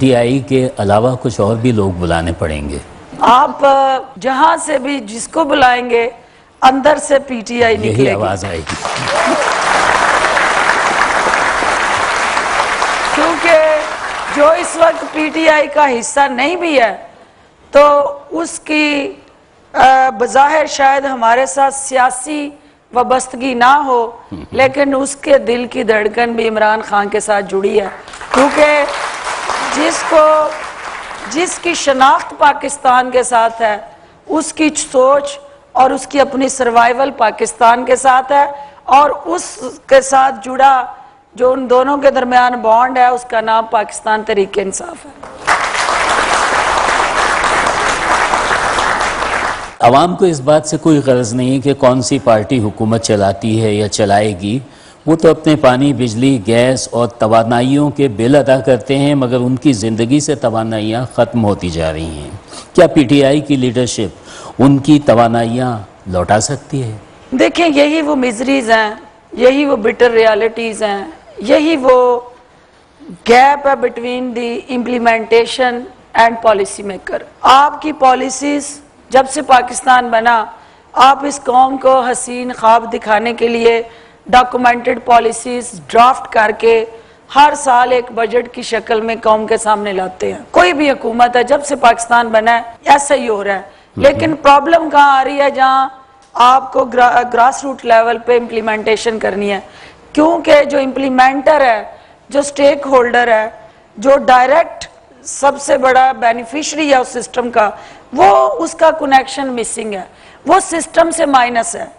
TI के अलावा कुछ और भी लोग बुलाने पड़ेंगे। आप जहाँ से भी जिसको बुलाएँगे अंदर से पीटीआई निकलेगी। आवाज़ आएगी। क्योंकि जो इस वक्त पीटीआई का हिस्सा नहीं भी है तो उसकी बज़ाहिर शायद हमारे साथ सियासी वाबस्तगी ना हो लेकिन उसके दिल की धड़कन भी इमरान खान के साथ जुड़ी है। क्योंकि जिसको, जिसकी शनाख्त पाकिस्तान के साथ है, उसकी सोच और उसकी अपनी सर्वाइवल पाकिस्तान के साथ है और उसके साथ जुड़ा जो उन दोनों के दरमियान बॉन्ड है, उसका नाम पाकिस्तान तरीके इंसाफ है। आवाम को इस बात से कोई गर्ज नहीं है कि कौन सी पार्टी हुकूमत चलाती है या चलाएगी। वो तो अपने पानी, बिजली, गैस और तोानाइयों के बिल अदा करते हैं, मगर उनकी ज़िंदगी से तोानाइयाँ ख़त्म होती जा रही हैं। क्या पीटीआई की लीडरशिप उनकी तोानाइयाँ लौटा सकती है? देखें, यही वो मिजरीज हैं, यही वो बिटर रियलिटीज हैं, यही वो गैप है between the implementation and policy maker आपकी पॉलिसीज़ जब से पाकिस्तान बना, आप इस कौम को हसीन ख्वाब दिखाने के लिए डॉक्यूमेंटेड पॉलिसीज़ ड्राफ्ट करके हर साल एक बजट की शक्ल में कौम के सामने लाते हैं। कोई भी हुकूमत है जब से पाकिस्तान बना है ऐसा ही हो रहा है। लेकिन प्रॉब्लम कहाँ आ रही है जहाँ आपको ग्रा, ग्रास रूट लेवल पे इम्प्लीमेंटेशन करनी है? क्योंकि जो इम्प्लीमेंटर है जो स्टेक होल्डर है जो डायरेक्ट सबसे बड़ा बेनिफिशरी है उस सिस्टम का वो उसका कनेक्शन मिसिंग है। वो सिस्टम से माइनस है।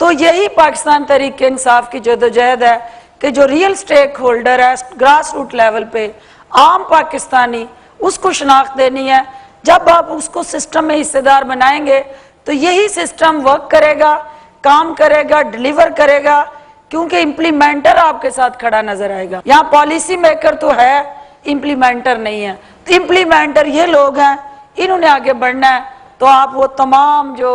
तो यही पाकिस्तान तरीके इंसाफ की जदोजहद है कि जो रियल स्टेक होल्डर है ग्रास रूट लेवल पे आम पाकिस्तानी, उसको शनाख्त देनी है। जब आप उसको सिस्टम में हिस्सेदार बनाएँगे तो यही सिस्टम वर्क करेगा, काम करेगा डिलीवर करेगा, क्योंकि इम्प्लीमेंटर आपके साथ खड़ा नज़र आएगा। यहाँ पॉलिसी मेकर तो है इम्प्लीमेंटर नहीं है। तो इम्प्लीमेंटर ये लोग हैं, इन्होंने आगे बढ़ना है। तो आप वो तमाम जो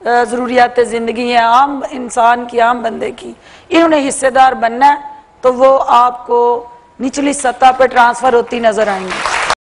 ज़रूरियात ज़िंदगी हैं, आम इंसान की, आम बंदे की। इन्होंने हिस्सेदार बनना है तो वो आपको निचली सतह पर ट्रांसफ़र होती नज़र आएँगी।